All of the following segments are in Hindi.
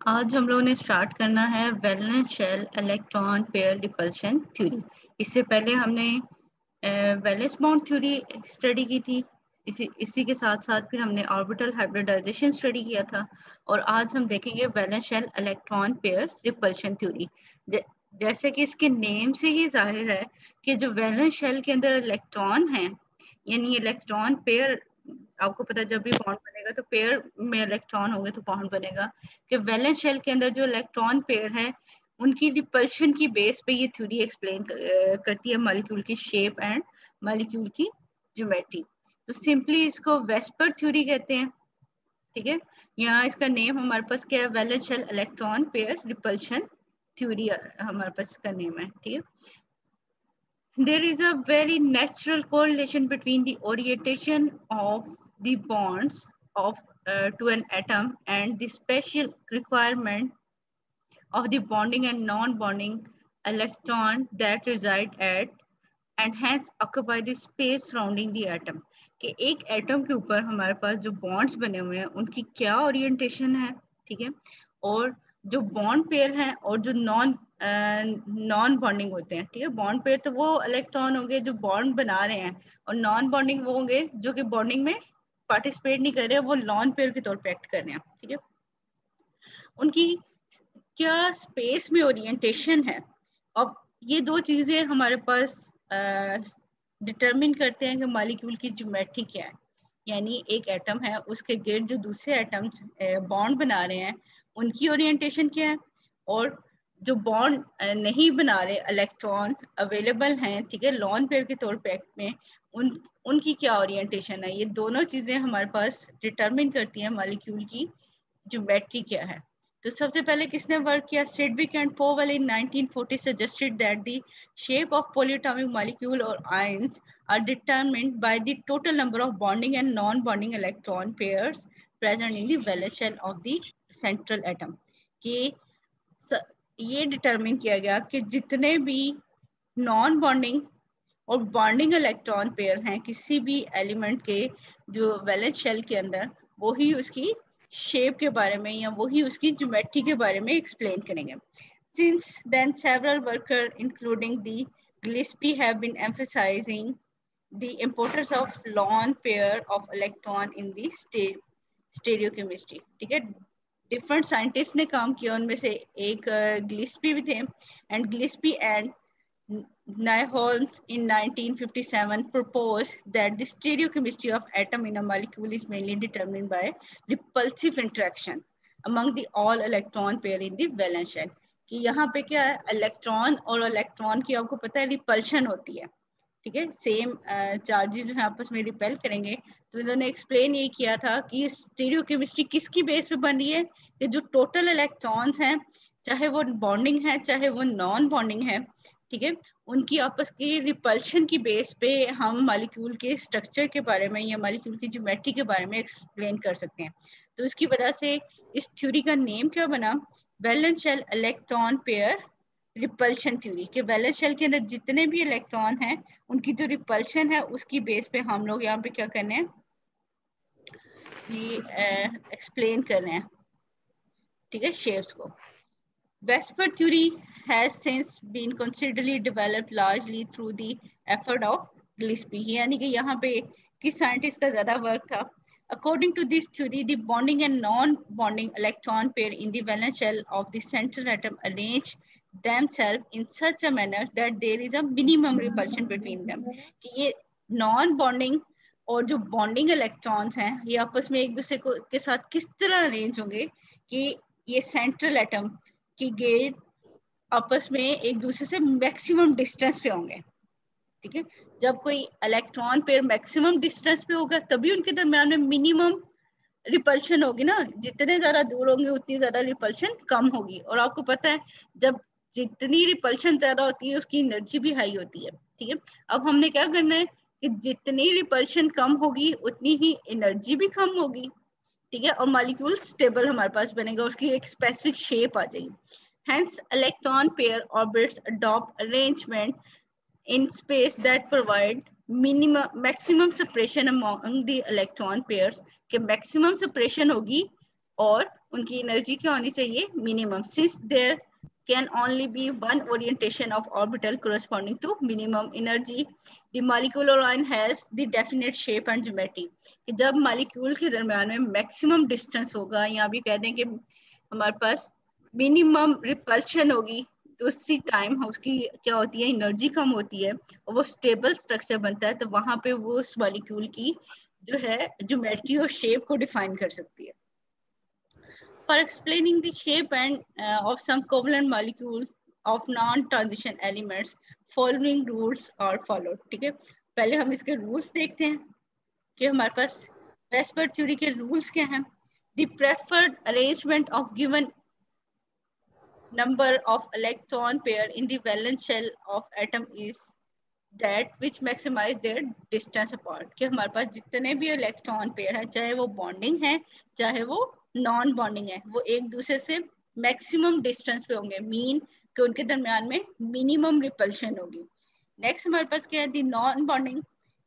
आज हम लोगों ने स्टार्ट करना है valence shell electron pair repulsion theory इससे पहले हमने वैलेंस बॉन्ड थ्योरी स्टडी की थी। इसी इसी के साथ साथ फिर हमने ऑर्बिटल हाइब्रिडाइजेशन स्टडी किया था और आज हम देखेंगे valence shell electron pair repulsion theory जैसे कि इसके नेम से ही ज़ाहिर है कि जो वैलेंस शेल के अंदर इलेक्ट्रॉन हैं, यानी इलेक्ट्रॉन पेयर आपको पता जब भी बॉन्ड बनेगा तो पेयर में इलेक्ट्रॉन होंगे तो बॉन्ड बनेगा। कि वैलेंस शेल के अंदर जो इलेक्ट्रॉन पेयर है, उनकी रिपल्शन की बेस पे ये थ्योरी एक्सप्लेन करती है मॉलिक्यूल की शेप एंड मॉलिक्यूल की ज्योमेट्री तो सिंपली इसको वेस्पर थ्योरी कहते हैं, ठीक है? यहाँ इसका नेम हमारे पास क्या है? Valence shell electron pair repulsion theory हमारे पास इसका नेम है, ठीक है? There is a very natural correlation between the orientation of the bonds of uh, to an atom and the special requirement of the bonding and non-bonding electron that reside at and hence occupy the space surrounding the atom कि एक एटम के ऊपर हमारे पास जो बॉन्ड्स बने हुए हैं उनकी क्या ओरिएंटेशन है ठीक है और जो बॉन्ड पेयर हैं और जो नॉन नॉन बॉन्डिंग होते हैं, ठीक है? बॉन्ड पेयर तो वो इलेक्ट्रॉन होंगे जो बॉन्ड बना रहे हैं और नॉन बॉन्डिंग वो होंगे जो कि बॉन्डिंग में पार्टिसिपेट नहीं कर रहे वो लॉन पेयर के तौर पर एक्ट कर रहे हैं, ठीक है? उनकी क्या स्पेस में ओरिएंटेशन है? अब ये दो चीज़ें हमारे पास डिटरमिन करते हैं कि मालिक्यूल की ज्योमेट्री क्या है। यानी एक एटम है, उसके गिर्द जो दूसरे एटम्स बॉन्ड बना रहे हैं उनकी ओरिएंटेशन क्या है? और जो बॉन्ड नहीं बना रहे इलेक्ट्रॉन अवेलेबल हैं, ठीक है लॉन पेयर के तौर पे में, उन, उनकी क्या ओरिएंटेशन है? ये दोनों चीज़ें हमारे पास डिटरमिन करती हैं मॉलिक्यूल की, जो बैटरी क्या है। तो सबसे पहले किसने वर्क किया? Sidgwick and Powell in 1940 suggested that the shape of polyatomic molecule or ions are determined by the total number of bonding and non-bonding electron pairs present in dilation of the central atom कि ये डिटरमिन किया गया कि जितने भी नॉन बॉन्डिंग और बॉन्डिंग इलेक्ट्रॉन पेयर हैं, किसी भी एलिमेंट के जो वैलेंस शेल के अंदर, वही उसकी शेप के बारे में या वही उसकी ज्योमेट्री के बारे में एक्सप्लेन करेंगे। Since then several worker including the Gillespie have been emphasizing the importance of lone pair of electron in the state stereochemistry ठीक है डिफरेंट साइंटिस्ट ने काम किया उनमें से एक ग्लिस्पी भी थे and Gillespie and Nyholm in 1957 proposed that the stereochemistry of atom in a molecule is mainly determined by repulsive interaction among the all electron pair in the valence shell. कि यहाँ पे क्या है इलेक्ट्रॉन और इलेक्ट्रॉन की आपको पता है रिपल्शन होती है ठीक है सेम चार्जेस जो है आपस में रिपेल करेंगे। तो इन्होंने एक्सप्लेन ये किया था कि स्टीरियो केमिस्ट्री किसकी बेस पे बन रही है? कि जो टोटल इलेक्ट्रॉन्स हैं, चाहे वो बॉन्डिंग है, चाहे वो नॉन बॉन्डिंग है, ठीक है, उनकी आपस की रिपल्शन की बेस पे हम मालिक्यूल के स्ट्रक्चर के बारे में या मालिक्यूल की ज्योमेट्री के बारे में एक्सप्लेन कर सकते हैं। तो इसकी वजह से इस थ्योरी का नेम क्या बना? Valence shell electron pair repulsion theory कि बैलेंस शेल के अंदर जितने भी इलेक्ट्रॉन हैं उनकी जो रिपल्शन है उसकी बेस पे हम लोग यहाँ पे क्या कर एक्सप्लेन कर ठीक है शेप्स को। VSEPR theory has since been considerably develop largely through the effort of Gillespie यानी कि यहाँ पे किस साइंटिस्ट का ज़्यादा वर्क था? According to this theory, the bonding and non-bonding electron pair in the valence shell of the central atom arrange themselves in such a manner that there is a minimum repulsion between them. कि ये नॉन बॉन्डिंग और जो बॉन्डिंग इलेक्ट्रॉन्स हैं, ये आपस में एक दूसरे को के साथ किस तरह अरेंज होंगे कि ये सेंट्रल एटम की गेट आपस में एक दूसरे से मैक्सिमम डिस्टेंस पे होंगे। ठीक है? जब कोई इलेक्ट्रॉन पेयर मैक्सिमम डिस्टेंस पे होगा, तभी उनके दरम्यान में मिनिमम रिपल्शन होगी ना। जितने ज़्यादा दूर होंगे, उतनी ज़्यादा रिपल्शन कम होगी। और आपको पता है, जब जितनी रिपल्शन ज़्यादा होती है, उसकी एनर्जी भी हाई होती है, ठीक है? अब हमने क्या करना है कि जितनी रिपल्शन कम होगी, उतनी ही एनर्जी भी कम होगी, ठीक है? और मालिक्यूल स्टेबल हमारे पास बनेगा, उसकी एक स्पेसिफिक शेप आ जाएगी। Hence, electron pair orbits adopt arrangement in space that provide minimum maximum separation among the electron pairs, कि maximum separation होगी और उनकी एनर्जी क्या होनी चाहिए? Minimum since there can only be one orientation of orbital corresponding to minimum energy. The molecular line has the definite shape and geometry. कि जब molecule के दरम्यान में maximum distance होगा या भी कह दें कि हमारे पास minimum repulsion होगी तो उसी टाइम उसकी क्या होती है एनर्जी कम होती है और वो स्टेबल स्ट्रक्चर बनता है तो वहाँ पे वो उस मॉलिक्यूल की जो है ज्योमेट्री और शेप को डिफाइन कर सकती है for explaining the shape and uh, of some covalent molecules of non-transition elements, following rules are followed. ठीक है पहले हम इसके rules देखते हैं कि हमारे पास Vesper theory के rules क्या हैं The preferred arrangement of given number of electron pair in the valence shell of atom is that which maximize their distance apart कि हमारे पास जितने भी इलेक्ट्रॉन पेयर है चाहे वो बॉन्डिंग है चाहे वो नॉन बॉन्डिंग है, वो एक दूसरे से मैक्सिमम डिस्टेंस पे होंगे मीन कि उनके दरमियान में मिनिमम रिपल्शन होगी। नेक्स्ट हमारे पास क्या है? Non bonding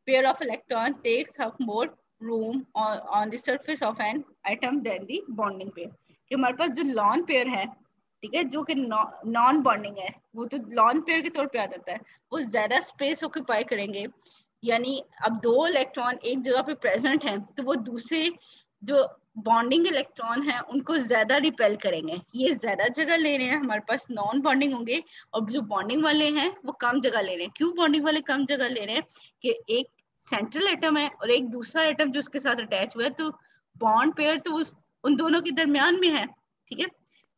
pair of electron takes up more room on the surface of an atom than the bonding pair कि हमारे पास जो लॉन पेयर है, ठीक है, जो कि नॉन बॉन्डिंग है, वो तो लॉन पेयर के तौर पे आ जाता है। वो ज़्यादा स्पेस ऑक्यूपाई करेंगे। यानी अब दो इलेक्ट्रॉन एक जगह पे प्रेजेंट हैं तो वो दूसरे जो बॉन्डिंग इलेक्ट्रॉन है, उनको ज़्यादा रिपेल करेंगे। ये ज़्यादा जगह ले रहे हैं, हमारे पास नॉन बॉन्डिंग होंगे और जो बॉन्डिंग वाले हैं, वो कम जगह ले रहे हैं। क्यों बॉन्डिंग वाले कम जगह ले रहे हैं? कि एक सेंट्रल एटम है और एक दूसरा एटम जो उसके साथ अटैच हुआ है तो बॉन्ड पेयर तो उस, उन दोनों के दरमियान में है, ठीक है?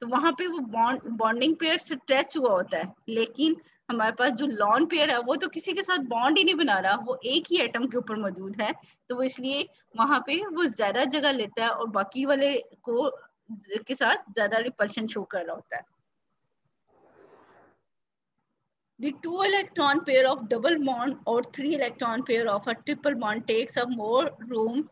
तो वहाँ पे वो बॉन्ड बॉन्डिंग पेयर स्ट्रेच हुआ होता है, लेकिन हमारे पास जो लॉन पेयर है वो तो किसी के साथ बॉन्ड ही नहीं बना रहा वो एक ही एटम के ऊपर मौजूद है तो वो इसलिए वहाँ पे वो ज़्यादा जगह लेता है और बाकी वाले को के साथ ज़्यादा रिपल्शन शो कर रहा होता है The two electron pair of double bond or three electron pair of a triple bond takes up more room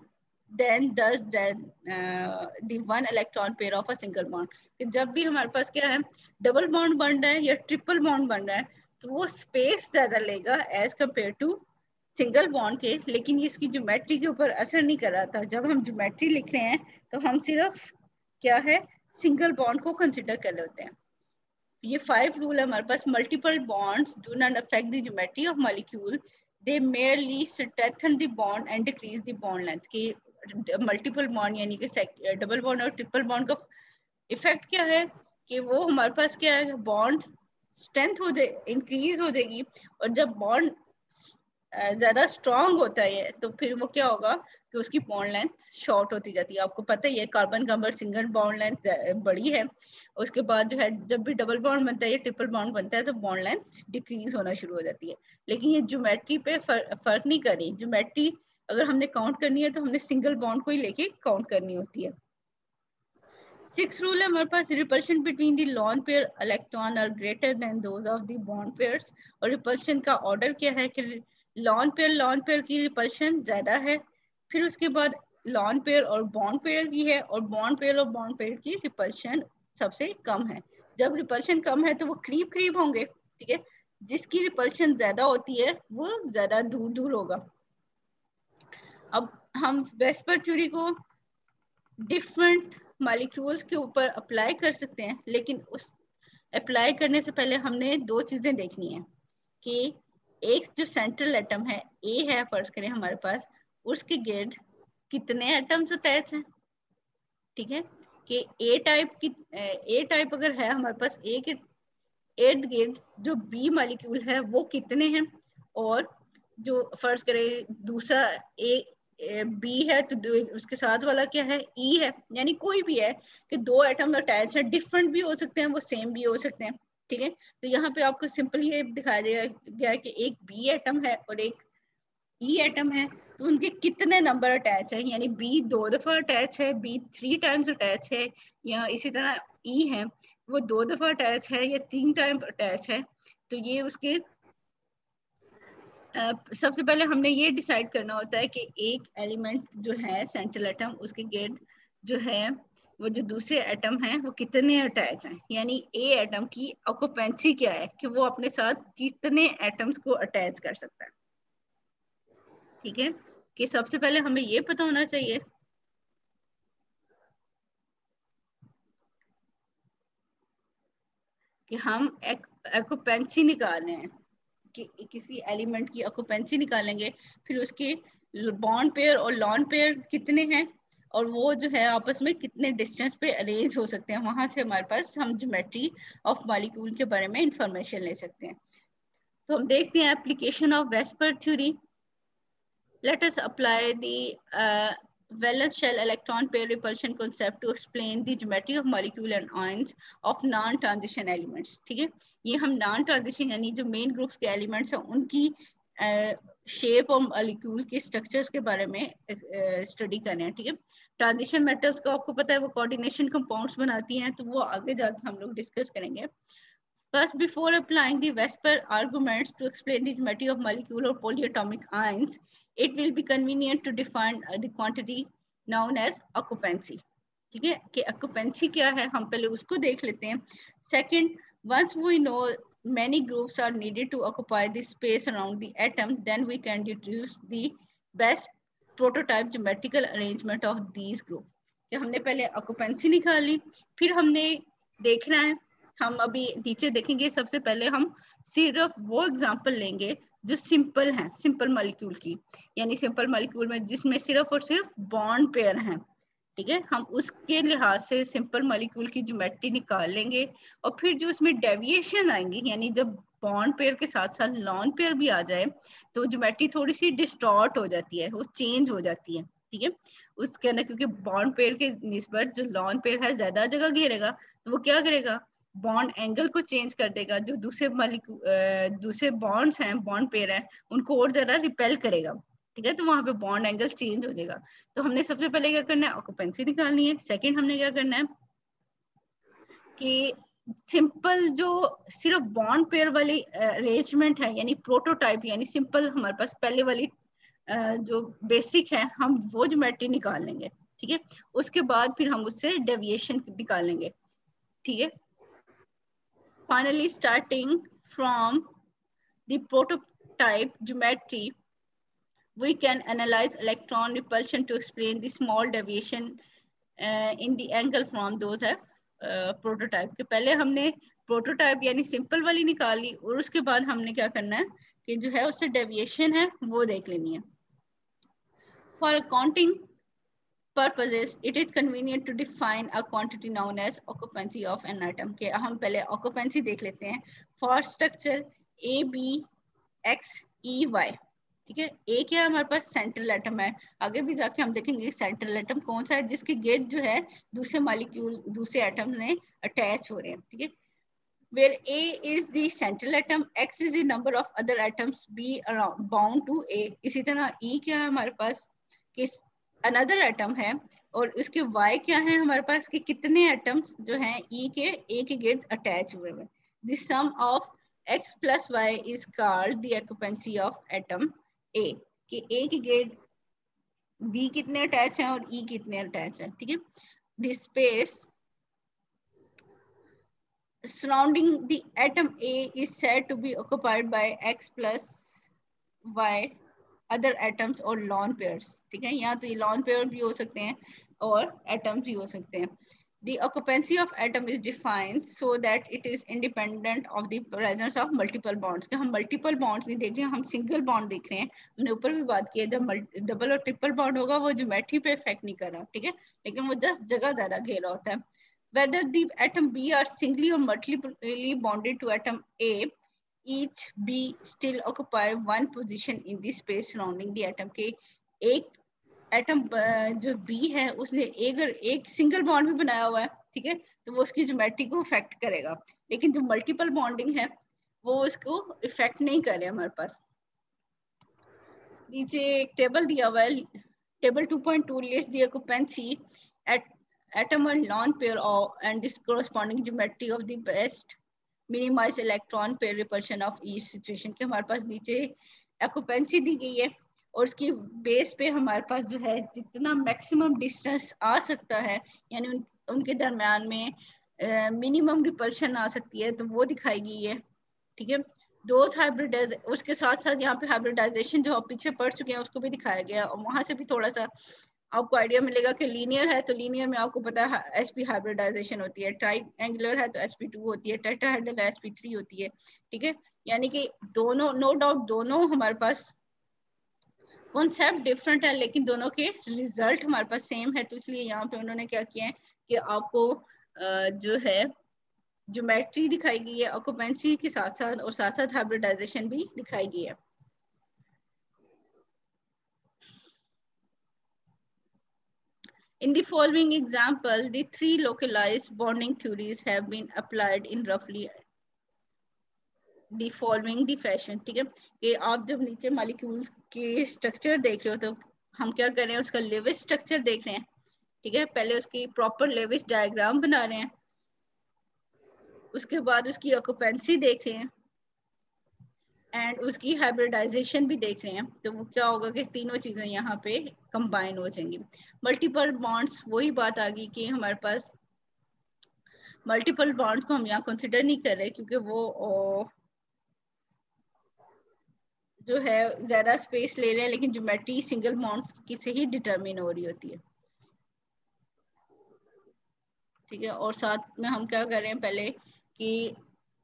than does then uh, the one electron pair of a single bond. कि जब भी हमारे पास क्या है डबल बॉन्ड बन रहा है या ट्रिपल बॉन्ड बन रहा है तो वो स्पेस ज़्यादा लेगा as compare to single bond के, लेकिन ये इसकी ज्योमेट्री के ऊपर असर नहीं कर रहा था। जब हम ज्योमेट्री लिख रहे हैं तो हम सिर्फ़ क्या है सिंगल बॉन्ड को कंसिडर कर लेते हैं। ये फाइव रूल है, हमारे पास multiple bonds do not affect the geometry of molecule they merely strengthen the bond and decrease the bond length की मल्टीपल बॉन्ड यानी कि डबल बॉन्ड और ट्रिपल बॉन्ड का इफ़ेक्ट क्या है, कि वो हमारे पास क्या है बॉन्ड स्ट्रेंथ हो जाए इंक्रीज हो जाएगी और जब बॉन्ड ज़्यादा स्ट्रॉन्ग होता है तो फिर वो क्या होगा कि उसकी बॉन्ड लेंथ शॉर्ट होती जाती है। आपको पता ही है कार्बन का सिंगल बॉन्ड लेंथ बड़ी है। उसके बाद जो है जब भी डबल बॉन्ड बनता है या ट्रिपल बॉन्ड बनता है तो बॉन्ड लेंथ डिक्रीज होना शुरू हो जाती है। लेकिन ये ज्योमेट्री पे फर, फ़र्क नहीं करी ज्योमेट्री अगर हमने काउंट करनी है तो हमने सिंगल बॉन्ड को ही लेके काउंट करनी होती है। रूल है, हमारे पास repulsion between the lone pair electron are greater than those of the bond pairs और रिपल्शन का ऑर्डर क्या है कि लॉन पेयर लॉन पेयर की रिपल्शन ज़्यादा है, फिर उसके बाद लॉन पेयर और बॉन्ड पेयर की है, और बॉन्ड पेयर और बॉन्ड पेयर की रिपल्शन सबसे कम है। जब रिपल्शन कम है तो वो करीब करीब होंगे, ठीक है? जिसकी रिपल्शन ज़्यादा होती है, वो ज़्यादा दूर दूर होगा। अब हम वेस्पर थ्योरी को डिफरेंट मालिक्यूल्स के ऊपर अप्लाई कर सकते हैं, लेकिन उस अप्लाई करने से पहले हमने दो चीज़ें देखनी है कि एक जो सेंट्रल एटम है ए है फ़र्ज़ करें हमारे पास, उसके गिर्द कितने एटम्स अटैच हैं? ठीक है? कि ए टाइप की ए टाइप अगर है हमारे पास ए के इर्द गिर्द जो बी मालिक्यूल है, वो कितने हैं? और जो फ़र्ज़ करें, दूसरा ए बी है तो उसके साथ वाला क्या है? ई e है। यानी कोई भी है कि दो एटम अटैच है डिफरेंट भी हो सकते हैं, वो सेम भी हो सकते हैं। ठीक है? तो यहाँ पे आपको सिंपल ये दिखाया गया कि एक बी एटम है और एक ई e एटम है तो उनके कितने नंबर अटैच है? यानी बी दो दफ़ा अटैच है बी थ्री टाइम्स अटैच है, या इसी तरह ई e है, वो दो दफ़ा अटैच है, या तीन टाइम अटैच है तो ये उसके सबसे पहले हमने ये डिसाइड करना होता है कि एक एलिमेंट जो है सेंट्रल एटम उसके गिर्द जो है, वो जो दूसरे एटम हैं, वो कितने अटैच हैं? यानी ए एटम की ऑक्यूपेंसी क्या है? कि वो अपने साथ कितने एटम्स को अटैच कर सकता है? ठीक है? कि सबसे पहले हमें ये पता होना चाहिए। कि हम ऑक्यूपेंसी निकाल रहे हैं। कि किसी एलिमेंट की ऑक्यूपेंसी निकालेंगे फिर उसके बॉन्ड पेयर और लॉन पेयर कितने हैं और वो जो है आपस में कितने डिस्टेंस पे अरेंज हो सकते हैं वहाँ से हमारे पास हम ज्योमेट्री ऑफ़ मालिक्यूल के बारे में इंफॉर्मेशन ले सकते हैं। तो हम देखते हैं application of VSEPR theory let us apply the uh, valence shell electron pair repulsion concept to explain the geometry of molecule and ions of non transition elements ठीक है ये हम नॉन ट्रांजिशन यानी जो मेन ग्रुप्स के एलिमेंट्स हैं उनकी शेप और मॉलिक्यूल के स्ट्रक्चर्स के बारे में स्टडी कर रहे हैं ठीक है ट्रांजिशन मेटल्स को आपको पता है वो कोऑर्डिनेशन कंपाउंड्स बनाती हैं तो वो आगे जाकर हम लोग डिस्कस करेंगे First, before applying the Vesper arguments to explain the geometry of molecule or polyatomic ions, it will be convenient to define the quantity known as occupancy. ठीक है कि occupancy क्या है हम पहले उसको देख लेते हैं Second, once we know many groups are needed to occupy the space around the atom, then we can deduce the best prototype geometrical arrangement of these groups. कि हमने पहले ऑक्यूपेंसी निकाल फिर हमने देखना है हम अभी नीचे देखेंगे सबसे पहले हम सिर्फ़ वो एग्जांपल लेंगे जो सिंपल है, सिंपल मॉलिक्यूल की, यानी सिंपल मॉलिक्यूल में जिसमें सिर्फ़ और सिर्फ़ बॉन्ड पेयर हैं, ठीक है? हम उसके लिहाज से सिंपल मॉलिक्यूल की ज्योमेट्री निकाल लेंगे और फिर जो उसमें डेविएशन आएँगी, यानी जब बॉन्ड पेयर के साथ साथ लॉन पेयर भी आ जाए तो ज्योमेट्री थोड़ी सी डिस्टॉर्ट हो जाती है, वो चेंज हो जाती है, ठीक है? उसके अंदर क्योंकि बॉन्ड पेयर के निस्बत जो लॉन पेयर है, ज़्यादा जगह घेरेगा तो वो क्या करेगा? बॉन्ड एंगल को चेंज कर देगा, जो दूसरे दूसरे बॉन्ड्स हैं बॉन्ड पेयर हैं, उनको और ज़्यादा रिपेल करेगा। ठीक है? तो वहाँ पे बॉन्ड एंगल चेंज हो जाएगा। तो हमने सबसे पहले क्या करना है? ऑक्यूपेंसी निकालनी है। सेकंड हमने क्या करना है? कि सिंपल जो सिर्फ़ बॉन्ड पेयर वाली अरेंजमेंट है, यानी प्रोटोटाइप यानी सिंपल हमारे पास पहले वाली जो बेसिक है, हम वो ज्योमेट्री निकाल लेंगे। ठीक है? उसके बाद फिर हम उससे डेविएशन निकालेंगे ठीक है? Finally starting from the prototype geometry, we can analyze electron repulsion to explain the small deviation uh, in the angle from those uh, prototype के पहले हमने प्रोटोटाइप यानी सिंपल वाली निकाली और उसके बाद हमने क्या करना है कि जो है उससे डेविएशन है वो देख लेनी है for accounting purposes, it is convenient to define a quantity known as occupancy of an atom. के हम पहले occupancy देख लेते हैं for structure A, B, X, E, Y. ठीक है ए क्या हमारे पास सेंट्रल एटम है आगे भी जाके हम देखेंगे सेंट्रल एटम कौन सा है जिसके गेट जो है दूसरे मालिक्यूल दूसरे एटम में अटैच हो रहे हैं ठीक है where A is the central atom, X is the number of other atoms be around bound to A. इसी तरह E क्या है हमारे पास कि अनदर एटम है, और उसके वाई क्या है हमारे पास? कि कितने एटम्स जो हैं ई e के ए के गिर्द अटैच हुए हुए the sum of X plus Y is called the occupancy of atom A कि ए के गिर्द बी कितने अटैच हैं और ई e कितने अटैच हैं, ठीक है? The space surrounding the atom A is said to be occupied by X plus Y. Other atoms और लॉन पेयर्स ठीक है यहाँ तो ये लॉन पेयर भी हो सकते हैं और एटम्स भी हो सकते हैं the occupancy of atom is defined so that it is independent of the presence of multiple bonds कि हम multiple bonds नहीं देख रहे हैं हम single bond देख रहे हैं हमने ऊपर भी बात की है जब डबल और ट्रिपल बॉन्ड होगा वो ज्योमेट्री पे इफ़ेक्ट नहीं कर रहा ठीक है लेकिन वो जस्ट जगह ज़्यादा घेरा होता है whether the atom B are singly or multiply bonded to atom A each B still occupy one position in the space surrounding the atom के एक एटम जो बी है उसने एक एक सिंगल बॉन्ड भी बनाया हुआ है ठीक है तो वो उसकी ज्योमेट्री को इफ़ेक्ट करेगा लेकिन जो मल्टीपल बॉन्डिंग है वो उसको इफ़ेक्ट नहीं करे हमारे पास नीचे एक टेबल दिया हुआ है table 2.2 list the occupancy at atom and lone pair of and this corresponding geometry of the best minimize electron pair repulsion of each situation के हमारे पास नीचे एक्यूपेंसी दी गई है और उसकी बेस पे हमारे पास जो है जितना मैक्सिमम डिस्टेंस आ सकता है यानी उन, उनके दरम्यान में मिनिमम रिपल्शन आ सकती है तो वो दिखाई गई है ठीक है? दो हाइब्रिडाइज उसके साथ साथ यहाँ पे हाइब्रिडाइजेशन जो पीछे पढ़ चुके हैं उसको भी दिखाया गया और वहाँ से भी थोड़ा सा आपको आइडिया मिलेगा कि लीनियर है तो लीनियर में आपको पता है एस पी हाइब्रिडाइजेशन होती है ट्राई एंगुलर है तो एस पी टू होती है टेट्राहेड्रल एस पी थ्री होती है, ठीक है? यानी कि दोनों नो डाउट दोनों हमारे पास कॉन्सेप्ट डिफरेंट है, लेकिन दोनों के रिज़ल्ट हमारे पास सेम है तो इसलिए यहाँ पे उन्होंने क्या किया है कि आपको जो है ज्योमेट्री दिखाई गई है ऑक्यूपेंसी के साथ साथ और साथ साथ हाइब्रिडाइजेशन भी दिखाई गई है। In the following example, the three localized bonding theories have been applied in roughly the following the fashion ठीक है? कि आप जब नीचे मॉलिक्यूल्स के स्ट्रक्चर देख रहे हो तो हम क्या कर रहे हैं? उसका लेविस स्ट्रक्चर देख रहे हैं ठीक है? पहले उसकी प्रॉपर लेविस डायग्राम बना रहे हैं उसके बाद उसकी ऑक्यूपेंसी देख रहे हैं एंड उसकी हाइब्रिडाइजेशन भी देख रहे हैं। तो वो क्या होगा कि तीनों चीज़ें यहाँ पे कंबाइन हो जाएँगी। मल्टीपल बॉन्ड्स वही बात आ गई कि हमारे पास मल्टीपल बॉन्ड को हम यहाँ कंसिडर नहीं कर रहे क्योंकि वो जो है, ज़्यादा स्पेस ले रहे हैं, लेकिन ज्योमेट्री सिंगल बॉन्ड्स की से ही डिटरमिन हो रही होती है। ठीक है, और साथ में हम क्या कर रहे हैं पहले कि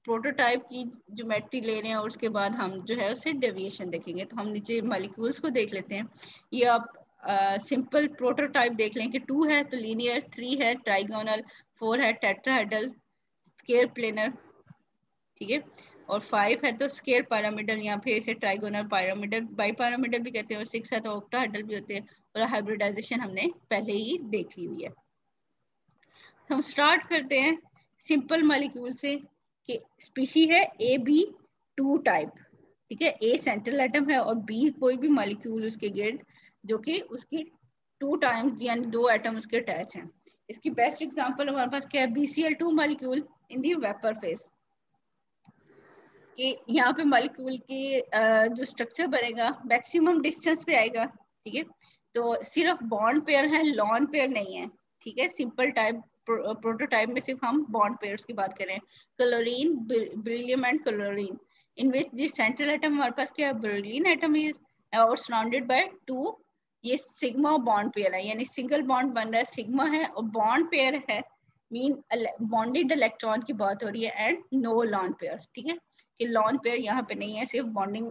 प्रोटोटाइप की ज्योमेट्री ले रहे हैं और उसके बाद हम जो है उससे डेविएशन देखेंगे। तो हम नीचे मालिक्यूल्स को देख लेते हैं। ये आप सिंपल प्रोटोटाइप देख लें कि टू है तो लीनियर थ्री है ट्राइगोनल फोर है टेट्राहेड्रल स्केयर प्लेनर ठीक है? और फाइव है तो स्केयर पैरामिडल यहाँ पे इसे ट्राइगोनल पैरामिडल बाई पैरामिडल भी कहते हैं और सिक्स है तो ऑक्टाहेड्रल भी होते हैं और हाइब्रिडाइजेशन हमने पहले ही देख ली हुई है। तो हम स्टार्ट करते हैं सिंपल मालिक्यूल से कि स्पीशी है ए बी टू टाइप ठीक है? ए सेंट्रल एटम है और बी कोई भी मालिक्यूल उसके गिर्द जो कि उसकी टू टाइम्स यानी दो एटम उसके अटैच हैं। इसकी बेस्ट एग्जांपल हमारे पास क्या है? BCl two molecule in the vapour phase यहाँ पे मालिक्यूल की जो स्ट्रक्चर बनेगा मैक्सिमम डिस्टेंस पे आएगा, ठीक है? तो सिर्फ़ बॉन्ड पेयर है लॉन पेयर नहीं है, ठीक है? सिंपल टाइप प्रोटोटाइप में सिर्फ़ हम बॉन्ड पेयर्स की बात करें। Chlorine beryllium and chlorine in which this central atom हमारे पास क्या है? ब्रिलियन एटम इज़ और सराउंडेड बाय टू ये सिग्मा बॉन्ड पेयर है, यानी सिंगल बॉन्ड बन रहा है सिग्मा है और बॉन्ड पेयर है मीन बॉन्डेड इलेक्ट्रॉन की बात हो रही है एंड नो लॉन पेयर ठीक है? कि लॉन पेयर यहाँ पे नहीं है, सिर्फ़ बॉन्डिंग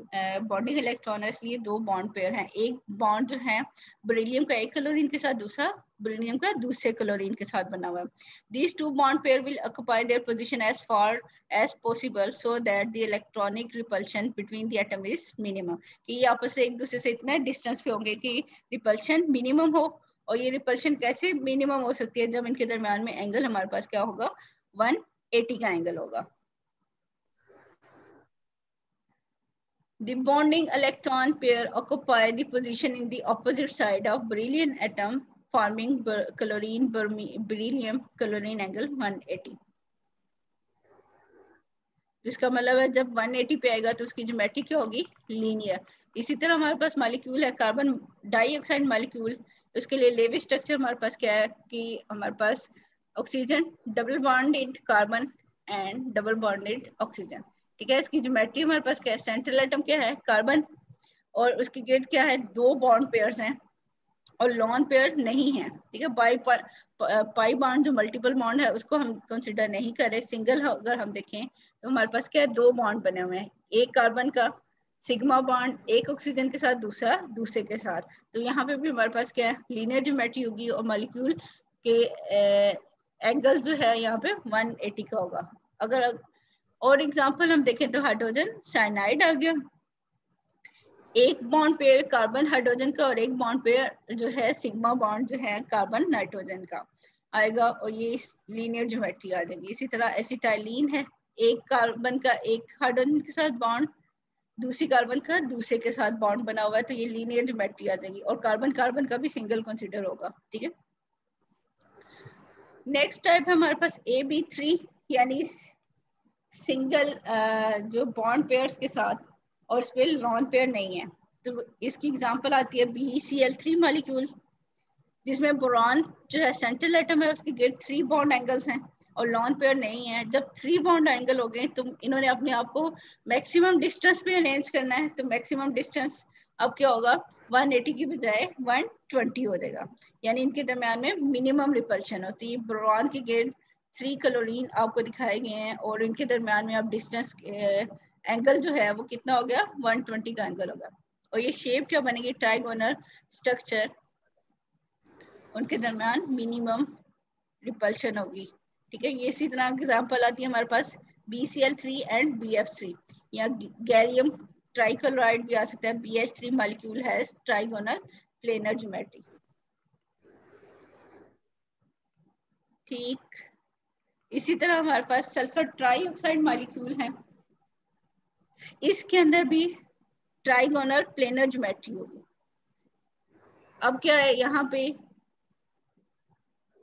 बॉन्डिंग इलेक्ट्रॉन है, इसलिए दो बॉन्ड पेयर हैं, एक बॉन्ड जो है ब्रिलियम का एक क्लोरीन के साथ, दूसरा ब्रिलियम का दूसरे क्लोरीन के साथ बना हुआ है। These two bond pair will occupy their position as far as possible so that the electronic repulsion between the atom is minimum कि ये आपस से एक दूसरे से इतने डिस्टेंस पे होंगे कि रिपल्शन मिनिमम हो और ये रिपल्शन कैसे मिनिमम हो सकती है जब इनके दरम्यान में एंगल हमारे पास क्या होगा? 180 का एंगल होगा। The bonding electron pair occupy the position in the opposite side of beryllium atom forming chlorine beryllium, chlorine angle 180 जिसका मतलब है जब 180 पे आएगा तो उसकी ज्योमेट्री क्या होगी? लीनियर इसी तरह हमारे पास मालिक्यूल है कार्बन डाइऑक्साइड मालिक्यूल उसके लिए लेवी स्ट्रक्चर हमारे पास क्या है कि हमारे पास oxygen double bonded carbon and double bonded oxygen ठीक है, इसकी ज्योमेट्री हमारे पास क्या है? सेंट्रल आइटम क्या है? कार्बन और उसकी गेट क्या है? दो बॉन्ड पेयर्स हैं। और लॉन पेयर नहीं है, ठीक है? बाई पाई बॉन्ड जो मल्टीपल बॉन्ड है, उसको हम कंसिडर नहीं कर रहे। सिंगल अगर हम देखें तो हमारे पास क्या है? दो बॉन्ड बने हुए हैं। एक कार्बन का सिग्मा बॉन्ड एक ऑक्सीजन के साथ, दूसरा दूसरे के साथ। तो यहाँ पे भी हमारे पास क्या है? लीनियर ज्योमेट्री होगी और मॉलिक्यूल के एंगल जो है, यहाँ पे 180 का होगा। अगर, और एग्जांपल हम देखें तो हाइड्रोजन साइनाइड आ गया। एक बॉन्ड पेयर कार्बन हाइड्रोजन का और एक बॉन्ड पेयर जो है सिग्मा बॉन्ड जो है कार्बन नाइट्रोजन का आएगा और ये लीनियर ज्योमेट्री आ जाएगी। इसी तरह एसिटाइलिन है, एक कार्बन का एक हाइड्रोजन के साथ बॉन्ड दूसरी कार्बन का दूसरे के साथ बॉन्ड बना हुआ है तो ये लीनियर ज्योमेट्री आ जाएगी और कार्बन कार्बन का भी सिंगल कंसिडर होगा, ठीक है? नेक्स्ट टाइप है हमारे पास ए बी थ्री यानी सिंगल जो बॉन्ड पेयर्स के साथ और उस पर लॉन पेयर नहीं है। तो इसकी एग्जांपल आती है B C L three molecule जिसमें बोरान जो है सेंट्रल एटम है, उसके गेट थ्री बॉन्ड एंगल्स हैं और लॉन पेयर नहीं है। जब थ्री बॉन्ड एंगल हो गए तो इन्होंने अपने आप को मैक्सिमम डिस्टेंस पे अरेंज करना है तो मैक्सिमम डिस्टेंस अब क्या होगा? 180 की बजाय 120 हो जाएगा। यानी इनके दरम्यान में मिनिमम रिपल्शन होती है ब्रोन के गेट थ्री क्लोरीन आपको दिखाए गए हैं और इनके दरम्यान में आप डिस्टेंस एंगल जो है वो कितना हो गया? 120 का एंगल होगा और ये शेप क्या बनेगी? ट्राइगोनल स्ट्रक्चर उनके दरम्यान मिनिमम रिपल्शन होगी। ठीक है? ये इसी तरह एग्ज़ाम्पल आती है हमारे पास B C L three and B F three या गैलियम ट्राइक्लोराइड भी आ सकता है। बी एच थ्री मालिक्यूल है ट्राइगोनल प्लेनर ज्योमेट्री ठीक। इसी तरह हमारे पास सल्फ़र ट्राईऑक्साइड मालिक्यूल है। इसके अंदर भी ट्राइगोनल प्लेनर ज्योमेट्री होगी। अब क्या है यहाँ पे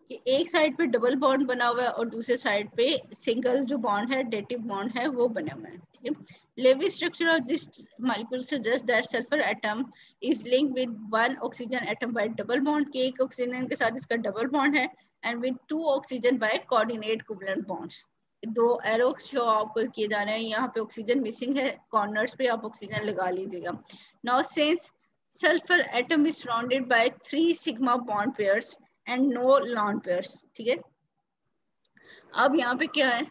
कि एक साइड पे डबल बॉन्ड बना हुआ है और दूसरे साइड पे सिंगल जो बॉन्ड है डेटिव बॉन्ड है, वो बना हुआ हैं, ठीक है? Lewis structure of this molecule suggest that sulphur atom is link with one oxygen atom by double bond के एक ऑक्सीजन के साथ इसका डबल बॉन्ड है and with two oxygen by coordinate covalent bonds दो एरो शो आपको किए जा रहे हैं, यहाँ पे ऑक्सीजन मिसिंग है कॉर्नर्स पे आप ऑक्सीजन लगा लीजिएगा। Now since sulfur atom is surrounded by three sigma bond pairs and no lone pairs ठीक है? अब यहाँ पे क्या है?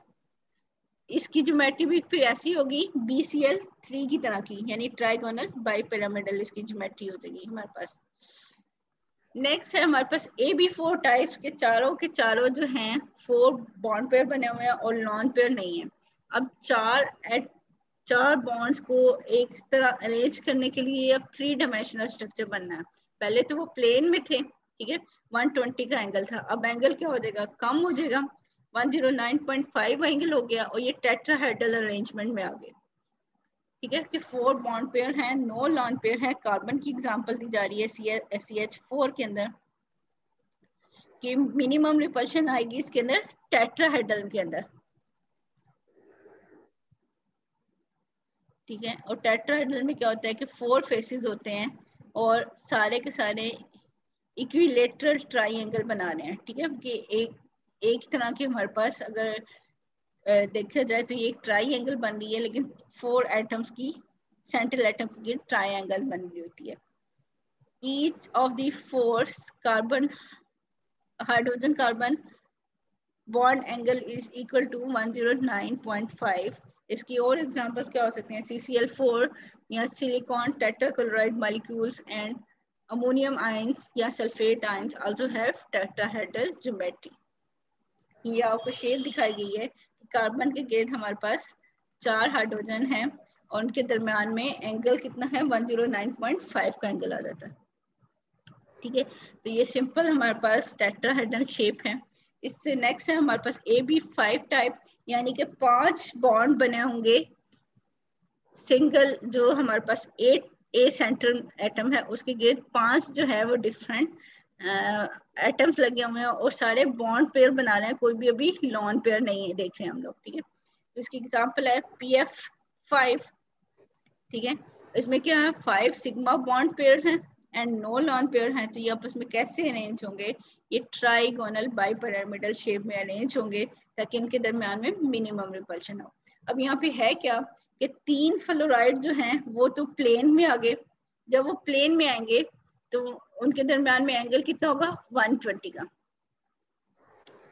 इसकी ज्योमेट्री भी फिर ऐसी होगी बी सी एल थ्री की तरह की, यानी ट्राइगोनल बाई पिरामिडल इसकी ज्योमेट्री हो जाएगी हमारे पास। नेक्स्ट है हमारे पास ए बी फोर टाइप्स के चारों के चारों जो हैं फोर बॉन्ड पेयर बने हुए हैं और लॉन्ग पेयर नहीं है। अब चार एट चार बॉन्ड्स को एक तरह अरेंज करने के लिए अब थ्री डायमेंशनल स्ट्रक्चर बनना है। पहले तो वो प्लेन में थे, ठीक है? 120 का एंगल था। अब एंगल क्या हो जाएगा? कम हो जाएगा। 109.5 एंगल हो गया और ये टेट्राहेड्रल अरेंजमेंट में आ गए ठीक है, कि फोर बॉन्ड पेयर हैं नो लॉन पेयर हैं कार्बन की एग्जांपल दी जा रही है सी एच फोर के अंदर, कि मिनिमम रिपल्शन आएगी इसके अंदर टेट्राहेड्रल के अंदर। ठीक है, और टेट्राहेड्रल में क्या होता है कि फोर फेसेस होते हैं और सारे के सारे इक्विलेटरल ट्राइंगल बना रहे हैं। ठीक है, कि एक एक तरह के हमारे पास अगर देखा जाए तो ये एक ट्राइंगल बन रही है, लेकिन फोर एटम्स की सेंट्रल एटम की ट्राइंगल बन रही होती है। Each of the four carbon hydrogen carbon bond angle is equal to 109.5 इसकी और एग्जांपल्स क्या हो सकते हैं? सी सी एल फोर या silicon tetrachloride molecules and ammonium ions, या sulphate ions, also have tetrahedral geometry ये आपको शेप दिखाई गई है। कार्बन के गेट हमारे पास चार हाइड्रोजन है और उनके दरमियान में एंगल कितना है? 109.5 का एंगल आ जाता है। ठीक है? तो ये सिंपल हमारे पास टेट्राहेड्रल शेप है। इससे नेक्स्ट है हमारे पास ए बी फाइव टाइप यानी कि पाँच बॉन्ड बने होंगे। सिंगल जो हमारे पास एट ए सेंट्रल एटम है, उसके गिर्द पाँच जो है वो डिफरेंट एटम्स लगे हुए हैं और सारे बॉन्ड पेयर बना रहे हैं, कोई भी अभी लॉन पेयर नहीं है, देख रहे हैं हम लोग, ठीक है? तो इसकी एग्जांपल है पी एफ़ फाइव ठीक है? इसमें क्या है? फाइव सिग्मा बॉन्ड पेयर हैं एंड नो लॉन पेयर हैं तो ये आपस में कैसे अरेंज होंगे? ये ट्राइगोनल बाई पैरामिडल शेप में अरेंज होंगे, ताकि इनके दरम्यान में मिनिमम रिपल्शन हो। अब यहाँ पे है क्या? कि तीन फ्लोराइड जो हैं, वो तो प्लेन में आ गए जब वो प्लेन में आएँगे तो उनके दरमियान में एंगल कितना होगा? 120 का।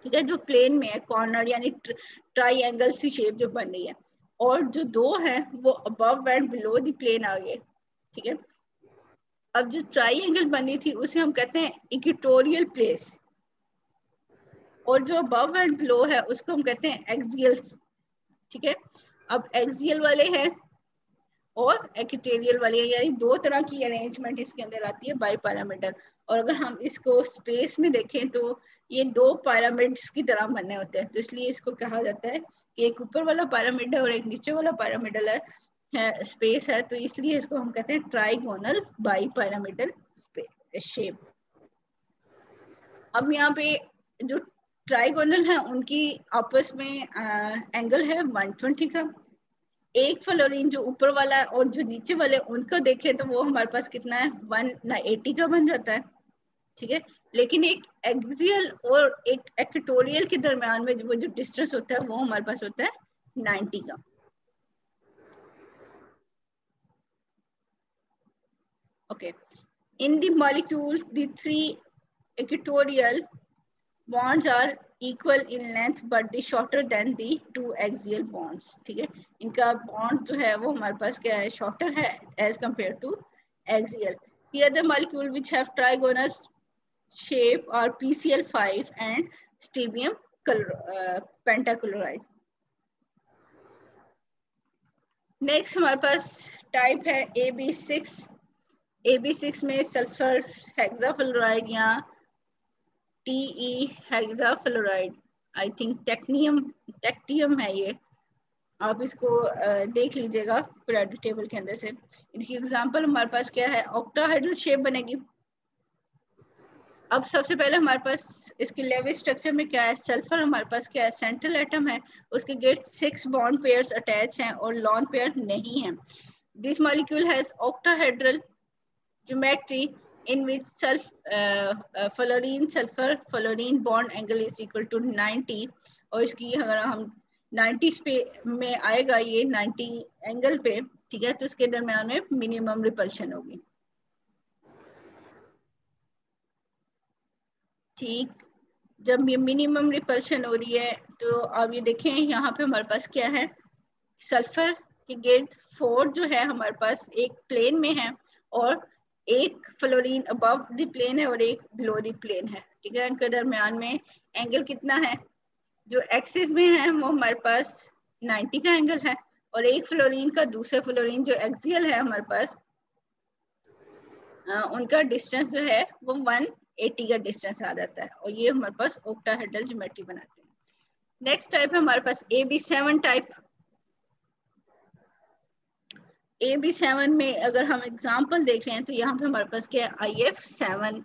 ठीक है, जो प्लेन में है कॉर्नर यानी ट्राई एंगल सी शेप जो बन रही है। और जो दो है, वो above and below the plane आ गए। ठीक है? अब जो ट्राई एंगल बनी थी, उसे हम कहते हैं इक्वेटोरियल प्लेस और जो अबव एंड बिलो है, उसको हम कहते हैं एक्सियल ठीक है? अब एक्सियल वाले हैं और एक्टेरियल वाली यानी दो तरह की अरेंजमेंट इसके अंदर आती है बाई पैरामीटर और अगर हम इसको स्पेस में देखें तो ये दो पैरामिड्स की तरह बने होते हैं। तो इसलिए इसको कहा जाता है कि एक ऊपर वाला पैरामिड और एक नीचे वाला पैरामिडल है, है स्पेस है। तो इसलिए इसको हम कहते हैं ट्राइगोनल बाई पैरामिडल शेप अब यहाँ पे जो ट्राइगोनल है उनकी आपस में आ, एंगल है 120 का एक फ्लोरीन जो ऊपर वाला है और जो नीचे वाले उनका देखें तो वो हमारे पास कितना है? वन एटी का बन जाता है। ठीक है? लेकिन एक एक्सियल और एक एक्टोरियल के दरमियान में वो जो डिस्टेंस होता है, वो हमारे पास होता है नाइन्टी का। Okay. In the molecules, the three equatorial bonds are equal in length but the shorter than the two axial bonds ठीक है? इनका बॉन्ड जो है, वो हमारे पास क्या है? शॉर्टर है as compare to axial molecule which have trigonal shape और PCl five and stibium pentachloride next हमारे पास टाइप है A B six A B six में सल्फ़र हेक्साफ्लोराइड या T E hexafluoride I think टेक्नियम technetium है ये। आप इसको देख लीजिएगा पीरियोडिक टेबल के अंदर से। इनकी एग्जांपल हमारे पास क्या है? ऑक्टाहाइड्रल शेप बनेगी। अब सबसे पहले हमारे पास इसकी लेवल स्ट्रक्चर में क्या है? सल्फ़र हमारे पास क्या है? सेंट्रल एटम है। उसके गेट सिक्स बॉन्ड पेयर्स अटैच हैं और लॉन पेयर नहीं है। This molecule has octahedral geometry in which sulf, uh, uh, fluorine sulfur fluorine bond angle is equal to 90 और इसकी अगर हम 90 पे में आएगा ये 90 एंगल पे ठीक है? तो इसके दरम्यान में मिनिमम रिपल्शन होगी। ठीक? जब ये मिनिमम रिपल्शन हो रही है तो अब ये देखें यहाँ पे हमारे पास क्या है? सल्फ़र की गेट फोर जो है हमारे पास एक प्लेन में है और एक फ्लोरीन अबव द प्लेन है और एक बिलो द प्लेन है। ठीक है? इनके दरमियान में एंगल कितना है? जो एक्सिस में है वो हमारे पास 90 का एंगल है और एक फ्लोरीन का दूसरे फ्लोरीन जो एक्सियल है हमारे पास आ, उनका डिस्टेंस जो है वो 180 का डिस्टेंस आ जाता है और ये हमारे पास ओक्टाहेड्रल ज्योमेट्री बनाते हैं। नेक्स्ट टाइप है हमारे पास A B seven type A B seven में अगर हम एग्ज़ाम्पल देख रहे हैं तो यहाँ पे हमारे पास क्या है? आई एफ़ सेवन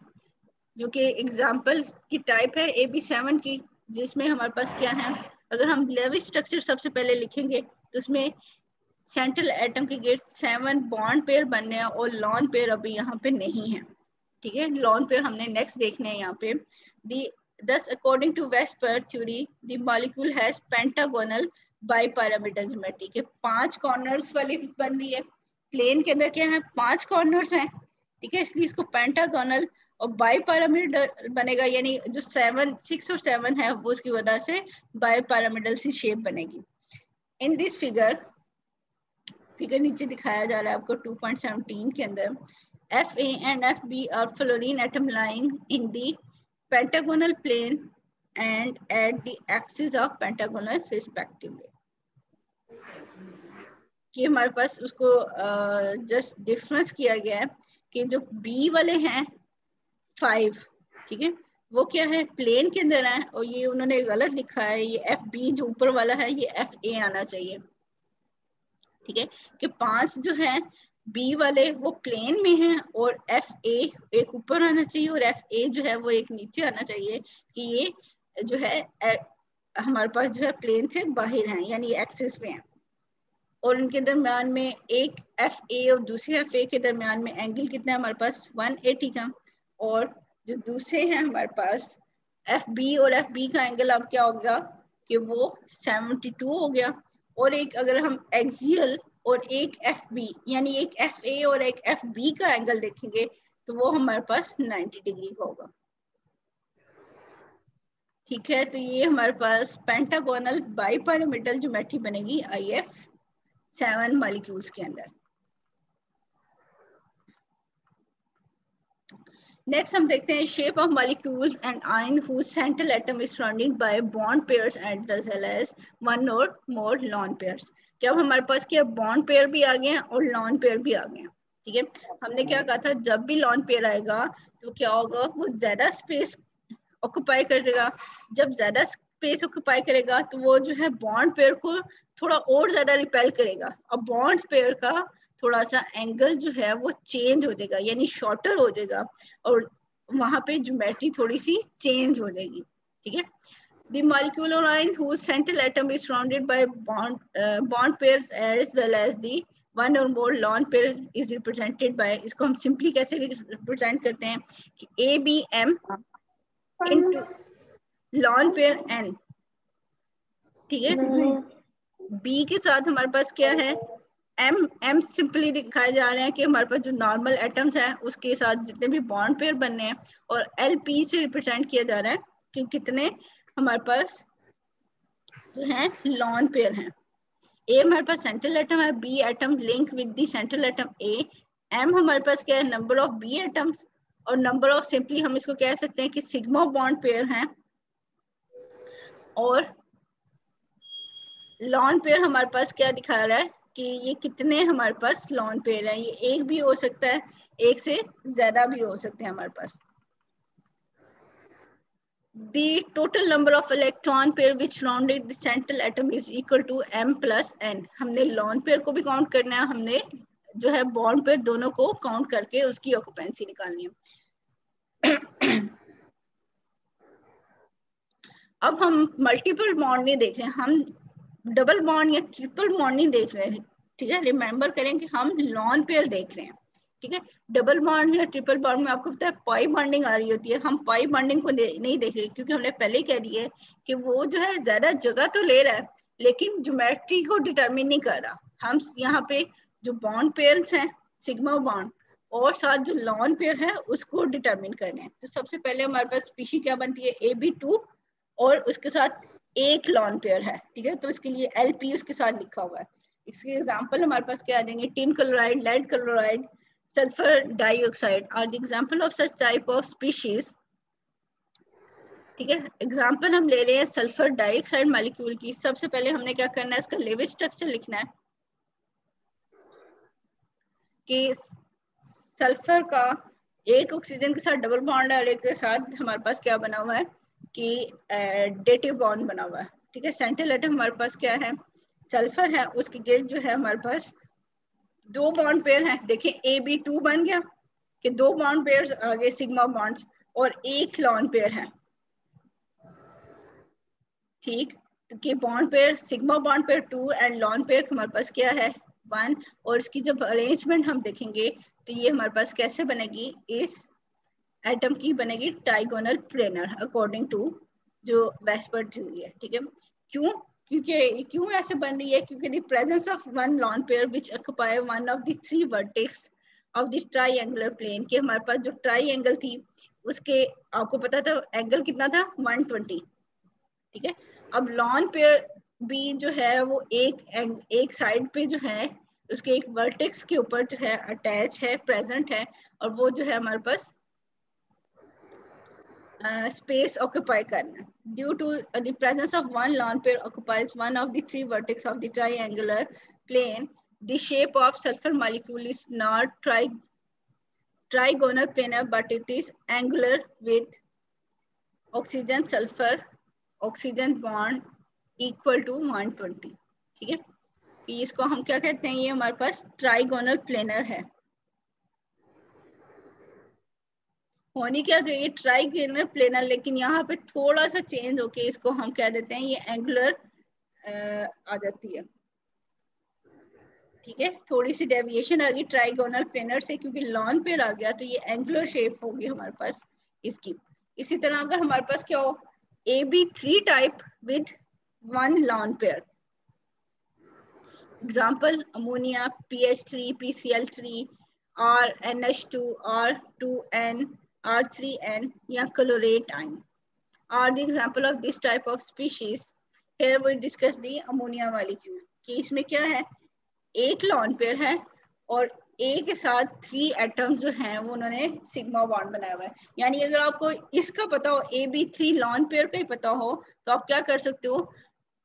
जो कि एग्ज़ाम्पल की टाइप है ए बी सेवन की, जिसमें हमारे पास क्या है? अगर हम लेविस स्ट्रक्चर सबसे पहले लिखेंगे तो उसमें सेंट्रल एटम के गेट सेवन बॉन्ड पेयर बनने हैं और लॉन पेयर अभी यहाँ पे नहीं है। ठीक है? लॉन पेयर हमने नेक्स्ट देखने हैं यहाँ पे। The thus according to VSEPR theory the molecule has pentagonal bipyramidal geometry के पाँच कॉर्नर्स वाली बन रही है। प्लेन के अंदर क्या है? पाँच कॉर्नर्स हैं। ठीक है? इसलिए इसको पेंटागोनल और बाई पैरामीटर बनेगा। यानी जो सेवन सिक्स और सेवन है, वो उसकी वजह से बाई पैरामीटर सी शेप बनेगी। इन दिस फिगर फिगर नीचे दिखाया जा रहा है आपको 2.17 के अंदर। F A and F B और fluorine atom line in the pentagonal plane and at the axis of pentagonal respectively. कि हमारे पास उसको जस्ट डिफरेंस किया गया है कि जो बी वाले हैं फाइव ठीक है? वो क्या है? प्लेन के अंदर है और ये उन्होंने गलत लिखा है, ये एफ़ बी जो ऊपर वाला है, ये एफ़ ए आना चाहिए। ठीक है? कि पाँच जो है बी वाले वो प्लेन में हैं और एफ़ ए एक ऊपर आना चाहिए और एफ़ ए जो है वो एक नीचे आना चाहिए कि ये जो है हमारे पास जो है प्लेन से बाहर हैं, यानी एक्सिस में है। और उनके दरम्यान में एक एफ़ ए और दूसरे एफ़ ए के दरमियान में एंगल कितना है हमारे पास? 180 का। और जो दूसरे हैं हमारे पास एफ़ बी और एफ़ बी का एंगल अब क्या होगा कि वो 72 हो गया। और एक अगर हम एक्सियल और एक एफ़ बी यानी एक एफ़ ए और एक एफ़ बी का एंगल देखेंगे तो वो हमारे पास 90 डिग्री का होगा। ठीक है तो ये हमारे पास पेंटागोनल बाई पैरामीटर ज्योमेट्री बनेगी आई एफ़ सेवन मॉलिक्यूल्स के अंदर। नेक्स्ट हम देखते हैं shape of molecules and whose central atom is surrounded by bond pairs and as one और मोर लॉन पेयर्स क्या हमारे पास क्या बॉन्ड पेयर भी आ गए हैं और लॉन पेयर भी आ गए हैं? ठीक है, हमने क्या कहा था, जब भी लॉन पेयर आएगा तो क्या होगा, वो ज़्यादा स्पेस ऑक्यूपाई करेगा जब ज़्यादा स्पेस ऑक्यूपाई करेगा तो वो जो है बॉन्ड पेयर को थोड़ा और ज़्यादा रिपेल करेगा और बॉन्ड पेयर का थोड़ा सा एंगल जो है वो चेंज हो जाएगा यानी शॉर्टर हो जाएगा और वहाँ पे ज्योमेट्री थोड़ी सी चेंज हो जाएगी ठीक है The molecular line whose central atom is surrounded by bond uh, bond pairs as well as the one or more lone pair is represented by इसको हम simply कैसे represent करते हैं कि A B M into lone pair N ठीक है? बी के साथ हमारे पास क्या है? एम एम सिंपली दिखाए जा रहे हैं कि हमारे पास जो नॉर्मल एटम्स हैं उसके साथ जितने भी बॉन्ड पेयर बनने हैं और एल पी से रिप्रेजेंट किया जा रहा है कि कितने हमारे पास जो है लॉन पेयर हैं। ए हमारे पास सेंट्रल एटम है B atom link with the central atom A M हमारे पास क्या है? नंबर ऑफ़ बी एटम्स और नंबर ऑफ़ सिंपली हम इसको कह सकते हैं कि सिग्मा बॉन्ड पेयर हैं। और लॉन पेयर हमारे पास क्या दिखा रहा है कि ये कितने हमारे पास लॉन पेयर हैं। ये एक भी हो सकता है, एक से ज़्यादा भी हो सकते हैं हमारे पास। The total number of electron pair which surrounded the central atom is equal to m plus n हमने lone pair को भी काउंट करना है, हमने जो है बॉन्ड पेयर दोनों को काउंट करके उसकी ऑक्यूपेंसी निकालनी है। अब हम मल्टीपल बॉन्ड नहीं देख रहे हैं। हम डबल बॉन्ड या ट्रिपल बॉन्ड नहीं देख रहे हैं। ठीक है? रिमेम्बर करें कि हम लॉन पेयर देख रहे हैं। ठीक है? डबल बॉन्ड या ट्रिपल बॉन्ड में आपको पता है पाई बॉन्डिंग आ रही होती है। हम पाई बॉन्डिंग को नहीं देख रहे क्योंकि हमने पहले कह दिया है कि वो जो है ज़्यादा जगह तो ले रहा है, लेकिन ज्योमेट्री को डिटर्मिन नहीं कर रहा। हम यहाँ पे जो बॉन्ड पेयर्स हैं सिग्मा बॉन्ड और साथ जो लॉन पेयर है, उसको डिटर्मिन करने हैं। तो सबसे पहले हमारे पास स्पीशी क्या बनती है? ए बी टू और उसके साथ एक लॉन पेयर है, ठीक है? तो इसके लिए एल पी उसके साथ लिखा हुआ है। इसके एग्ज़ाम्पल हमारे पास क्या आ जाएँगे? Tin chloride lead chloride sulfur dioxide are the example of such type of species, ठीक है? एग्ज़ाम्पल हम ले रहे हैं सल्फ़र डाइऑक्साइड मालिक्यूल की। सबसे पहले हमने क्या करना है? इसका लेविस स्ट्रक्चर लिखना है कि सल्फ़र का एक ऑक्सीजन के साथ डबल बॉन्ड है और एक के साथ हमारे पास क्या बना हुआ है कि डेटिव बॉन्ड बना हुआ है। ठीक है सेंट्रल एटम हमारे पास क्या है? सल्फ़र है, उसकी गेट जो है हमारे पास दो बॉन्ड पेयर हैं। देखें ए बी टू बन गया कि दो बॉन्ड पेयर आगे सिग्मा बॉन्ड्स और एक लॉन पेयर है। ठीक तो कि bond pair sigma bond pair two and lone pair हमारे पास क्या है? वन और इसकी जब अरेंजमेंट हम देखेंगे तो ये हमारे पास कैसे बनेगी? इस एटम की बनेगी टाइगोनल प्लेनर अकॉर्डिंग टू जो वेस्पर थ्योरी है, ठीक है? क्यों? क्योंकि क्यों ऐसे बन रही है? क्योंकि the presence of one lone pair which occupy one of the three vertex of the triangular plane के हमारे पास जो ट्राइंगल थी, उसके, आपको पता था एंगल कितना था? 120 ठीक है? अब लॉन पेयर भी जो है वो एक एक साइड पे जो है उसके एक वर्टिक्स के ऊपर जो है अटैच है प्रेजेंट है, और वो जो है हमारे पास स्पेस ऑक्यूपाई करना। Due to presence of one lone pair occupies one of the three of the triangular plane the shape of sulphur molecule is not tri trigonal planar but it is angular with oxygen sulphur oxygen bond equal to one twenty ठीक है? इसको हम क्या कहते हैं, ये हमारे पास ट्राइगोनल प्लेनर है। होनी क्या चाहिए? ट्राई प्लेनर लेकिन यहाँ पे थोड़ा सा चेंज होके इसको हम कह देते हैं, ये एंगुलर आ जाती है। ठीक है? थोड़ी सी डेविएशन आ गई ट्राइगोनल प्लेनर से, क्योंकि लॉन पेयर आ गया तो ये एंगुलर शेप होगी हमारे पास इसकी। इसी तरह अगर हमारे पास क्या हो A B three type with one lone pair L three R N H two R two N R3N या chlorate are the example of this type of species. Here we discuss the ammonia molecule. कि इसमें क्या है एक लॉन पेयर है और ए के साथ थ्री एटम्स जो हैं, वो उन्होंने सिग्मा बॉन्ड बनाया हुआ है यानी अगर आपको इसका पता हो A B three lone pair का ही पता हो तो आप क्या कर सकते हो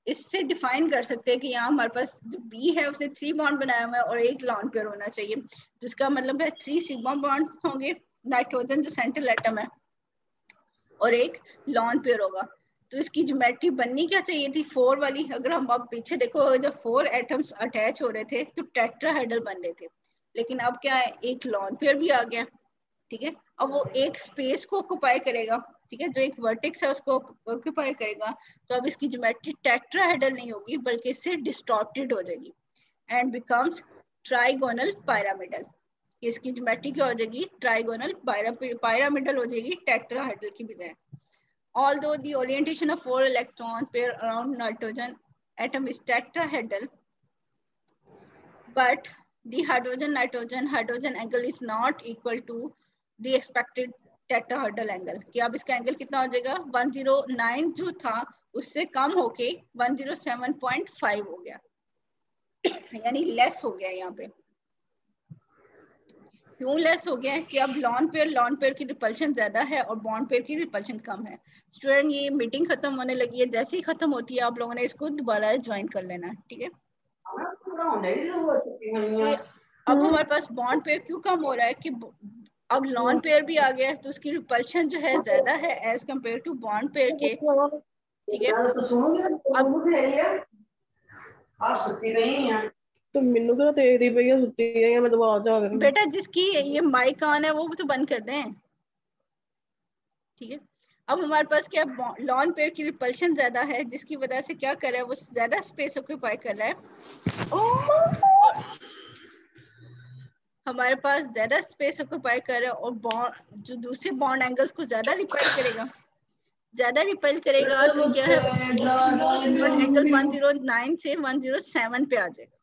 इससे डिफाइन कर सकते हैं कि यहाँ हमारे पास जो बी है, उसने थ्री बॉन्ड बनाया हुआ है और एक लॉन पेयर होना चाहिए, जिसका मतलब है थ्री सिग्मा बॉन्ड होंगे नाइट्रोजन जो सेंट्रल एटम है, और एक लॉन पेयर होगा। तो इसकी ज्योमेट्री बननी क्या चाहिए थी? फोर वाली, अगर हम आप पीछे देखो, जब फोर एटम्स अटैच हो रहे थे तो टेट्राहेड्रल बन रहे थे। लेकिन अब क्या है? एक लॉन पेयर भी आ गया, ठीक है? अब वो एक स्पेस को ऑक्यूपाई करेगा। ठीक है, जो एक वर्टिक्स है उसको ऑक्यूपाई करेगा तो अब इसकी ज्योमेट्री टेट्राहेडल नहीं होगी, बल्कि इससे डिस्ट्रॉक्टेड हो जाएगी एंड बिकम्स ट्राइगोनल पायरामिडल इसकी ज्योमेट्री हो जाएगी? ट्राइगोनल पायरामिडल हो जाएगी टेट्राहेडल की बजाय. Although the orientation of four electron pair around nitrogen atom is tetrahedral but hydrogen nitrogen hydrogen angle is not equal to the expected tetrahedral angle कि अब इसका एंगल कितना हो जाएगा? 109 जो था उससे कम होके 107.5 हो गया। यानी लेस हो गया यहाँ पे। क्यों लेस हो गया? है कि अब लॉन पेयर लॉन पेयर की रिपल्शन ज़्यादा है और बॉन्ड पेयर की रिपल्शन कम है। स्टूडेंट ये मीटिंग खत्म होने लगी है। जैसे ही खत्म होती है आप लोगों ने इसको दोबारा ज्वाइन कर लेना है? ठीक है अब हमारे पास बॉन्ड पेयर क्यों कम हो रहा है? कि अब लॉन पेयर भी आ गया है तो उसकी रिपल्शन जो है ज़्यादा है as compare to bond pair के। ठीक है? अब बेटा जिसकी ये माइक ऑन है वो तो बंद कर दें। ठीक है? अब हमारे पास क्या लॉन पेयर की रिपल्शन ज़्यादा है जिसकी वजह से क्या कर रहा है वो ज़्यादा स्पेस ऑक्यूपाई कर रहा है। हमारे पास ज़्यादा स्पेस ऑक्यूपाई कर रहा है और बॉन्ड जो दूसरे बॉन्ड एंगल्स को ज़्यादा रिपेल करेगा। ज़्यादा रिपेल करेगा तो क्या है? एंगल 109 से 107 पे आ जाएगा।